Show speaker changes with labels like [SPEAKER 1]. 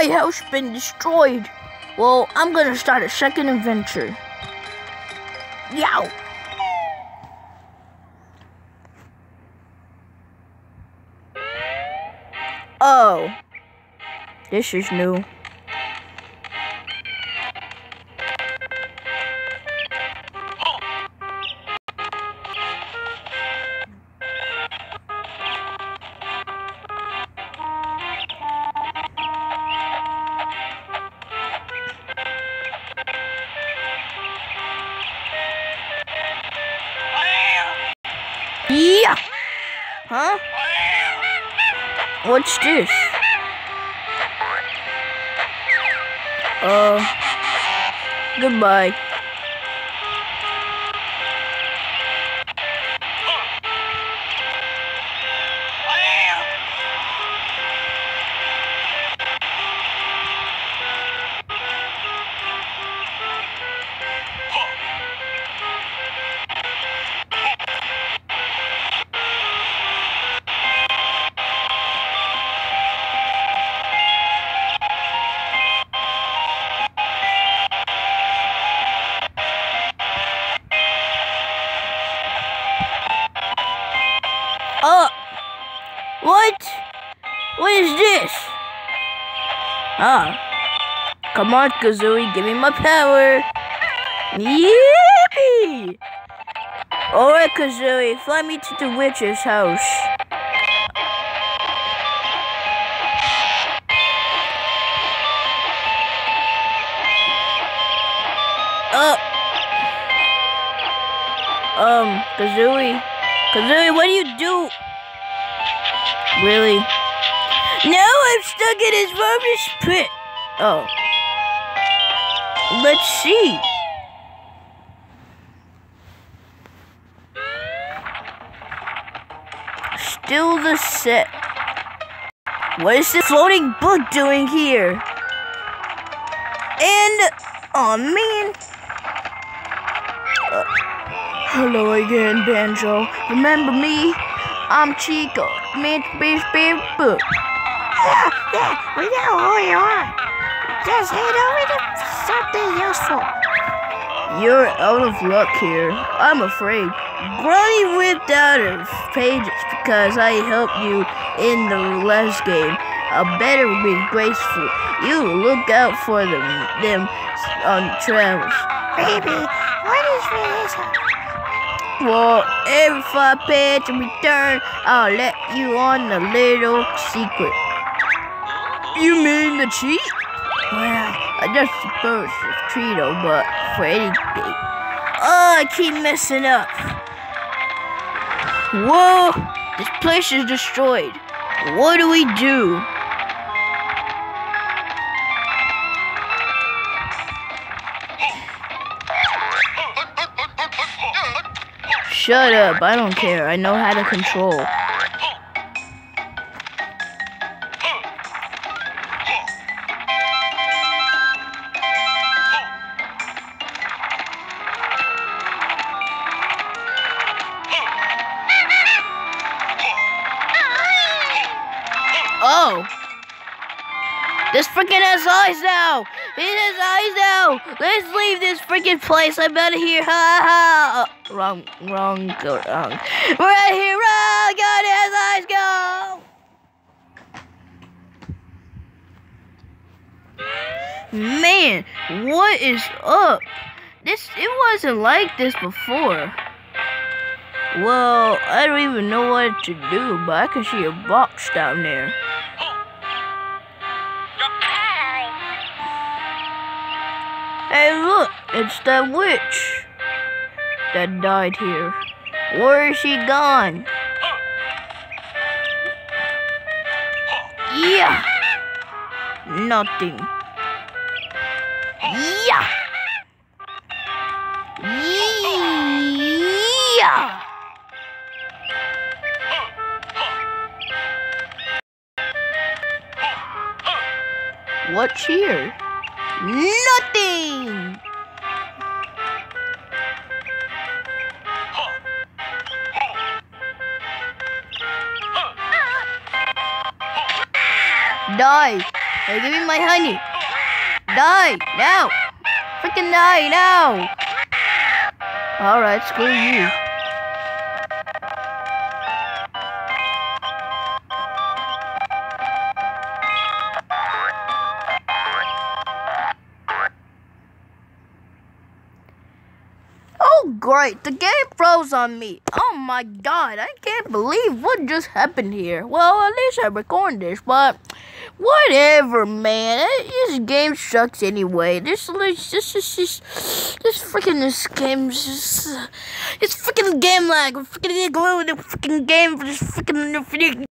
[SPEAKER 1] My house been destroyed. Well, I'm gonna start a second adventure. Yow! Oh. This is new. Huh? What's this? Uh, goodbye. What? What is this? Ah, come on, Kazooie, give me my power. Yippee! Alright, Kazooie, fly me to the witch's house. Uh, um, Kazooie. Kazooie, what do you do? Really? No, I'm stuck in his rubbish pit. Oh. Let's see. Still the set. What is this floating book doing here? And, oh man. Uh, hello again, Banjo. Remember me? I'm Cheato. Beach Big Book.
[SPEAKER 2] Yeah, yeah, we know who you are. Just head over to something useful.
[SPEAKER 1] You're out of luck here. I'm afraid. Granny ripped out of pages because I helped you in the last game. I better be graceful. You look out for them, them um, on travels.
[SPEAKER 2] Baby, what is reason?
[SPEAKER 1] Well, if I pay to return, I'll let you on a little secret. You mean the cheat? Well, I just suppose it's Trito, but for anything. Oh, I keep messing up. Whoa, this place is destroyed. What do we do? Shut up, I don't care. I know how to control. This freaking has eyes now! It has eyes now! Let's leave this freaking place. I'm out of here. Ha ha! Oh, wrong, wrong, go wrong. We're out of here. Wrong! God, it has eyes. Go! Man, what is up? This it wasn't like this before. Well, I don't even know what to do, but I can see a box down there. Hey, look, it's that witch that died here. Where is she gone? Yeah. Nothing. Yeah. Yeah. What's here? Nothing! Die! Give me my honey. Die now. Freaking die now. Alright, screw you. Oh, great. The game froze on me. Oh my god. I can't believe what just happened here. Well, at least I recorded this, but whatever, man. This game sucks anyway. This, this, this, this, this, freaking, this game, just, it's freaking game lag. Freaking, glue the freaking game for this freaking